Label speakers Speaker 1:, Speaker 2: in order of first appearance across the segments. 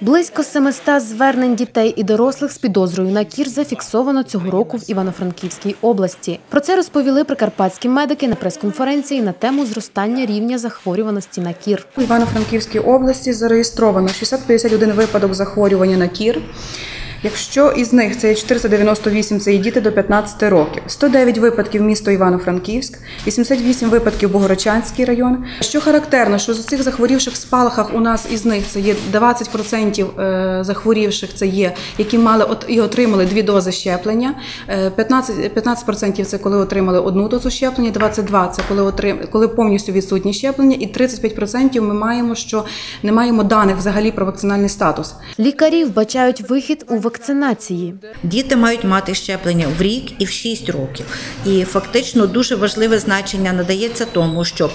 Speaker 1: Близько 700 звернень дітей і дорослих з підозрою на кір зафіксовано цього року в Івано-Франківській області. Про це розповіли прикарпатські медики на прес-конференції на тему зростання рівня захворюваності на кір.
Speaker 2: У Івано-Франківській області зареєстровано 651 випадок захворювання на кір. Якщо із них це є 498 це є діти до 15 років, 109 випадків місто Івано-Франківськ, 88 випадків Богородчанський район. Що характерно, що з цих захворівших спалахах у нас із них це є 20% е, захворівших, це є, які мали і отримали дві дози щеплення. Е, 15%, 15% це коли отримали одну дозу щеплення, 22% це коли отрим, коли повністю відсутні щеплення, і 35% ми маємо, що не маємо даних взагалі про вакцинальний статус.
Speaker 1: Лікарі вбачають вихід у вакцинації.
Speaker 3: Діти мають мати щеплення в рік і в 6 років. І фактично дуже важливе значення надається тому, щоб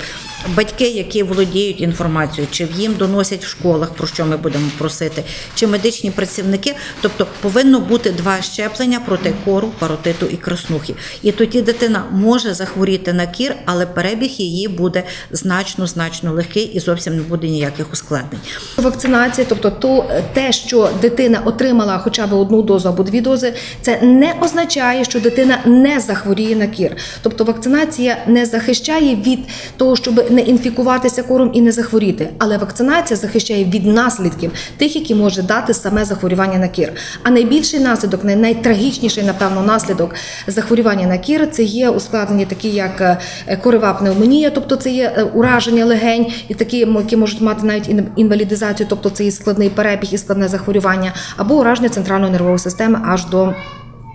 Speaker 3: батьки, які володіють інформацією, чи їм доносять в школах, про що ми будемо просити, чи медичні працівники, тобто повинно бути два щеплення проти кору, паротиту і краснухи. І тоді дитина може захворіти на кір, але перебіг її буде значно значно легкий і зовсім не буде ніяких ускладнень.
Speaker 4: Вакцинація, тобто то, те, що дитина отримала хоча б одну дозу або дві дози, це не означає, що дитина не захворіє на кір. Тобто вакцинація не захищає від того, щоб не інфікуватися кором і не захворіти. Але вакцинація захищає від наслідків тих, які може дати саме захворювання на кір. А найбільший наслідок, найтрагічніший, напевно, наслідок захворювання на кір це є ускладнення, такі як е, корова пневмонія, тобто це є е, ураження легень, і такі, які можуть мати навіть інвалідизацію, тобто це і складний перебіг і складне захворювання, або ураження центральної нервової системи аж до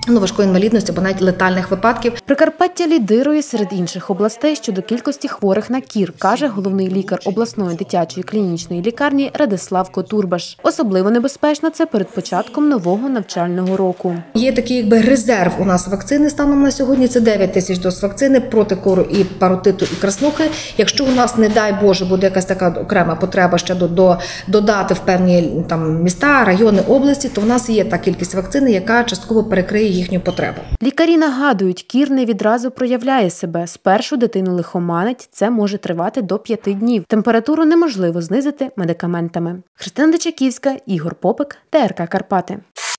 Speaker 4: ну, важкої інвалідності або навіть летальних випадків.
Speaker 1: Прикарпаття лідирує серед інших областей щодо кількості хворих на кір, каже головний лікар обласної дитячої клінічної лікарні Радислав Котурбаш. Особливо небезпечно це перед початком нового навчального року.
Speaker 4: Є такий якби резерв у нас вакцини станом на сьогодні. Це 9 тисяч доз вакцини проти кору і паротиту і краснухи. Якщо у нас, не дай Боже, буде якась така окрема потреба ще до, до додати в певні там міста, райони, області, то в нас є та кількість вакцини, яка частково перекриє їхню потребу.
Speaker 1: Лікарі нагадують, кір не відразу проявляє себе. Спершу дитину лихоманить, це може тривати до п'яти днів. Температуру неможливо знизити медикаментами. Христина Дичаківська, Ігор Попик, ТРК Карпати.